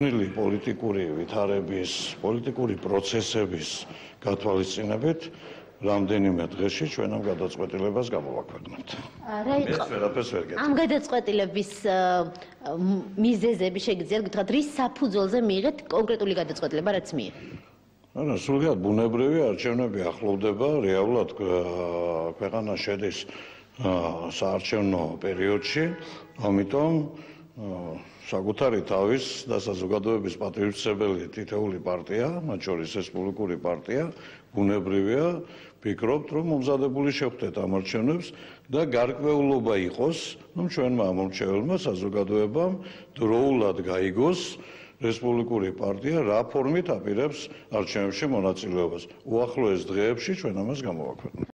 ნილი პოლიტიკური ვითარების, პოლიტიკური პროცესების გათვალისწინებით რამდენიმე დღეში ჩვენ ამ გადაწყვეტილებას გამოვაქვეყნებთ. რა იყო? ეს ვერაფერს ვერ გეტყვი. ამ გადაწყვეტილების მიზეზები შეგიძლიათ გითხრათ, რის საფუძველზე მიიღეთ კონკრეტული გადაწყვეტილება, რაც მიიღეთ? არა, სულგად ბუნებრივი არჩევნები ახლოვდება, რეალურად ქვეყანა შედის საარჩევნო პერიოდში, ამიტომ საკუთარი თავის და საზოგადოების პატრიოტისებელი თითეული პარტია, მათ შორის რესპუბლიკური პარტია, ბუნებრივია, ფიქრობთ, რომ მომზადებული შეხვდეთ ამ არჩევნებს და გარკვეულობა იყოს, რომ ჩვენმა მომრჩეველმა საზოგადოებამ დროულად გაიგოს რესპუბლიკური პარტია რა ფორმით აპირებს არჩევნებში მონაწილეობას. უახლოეს დღეებში ჩვენ ამას გამოვაქვეყნებთ.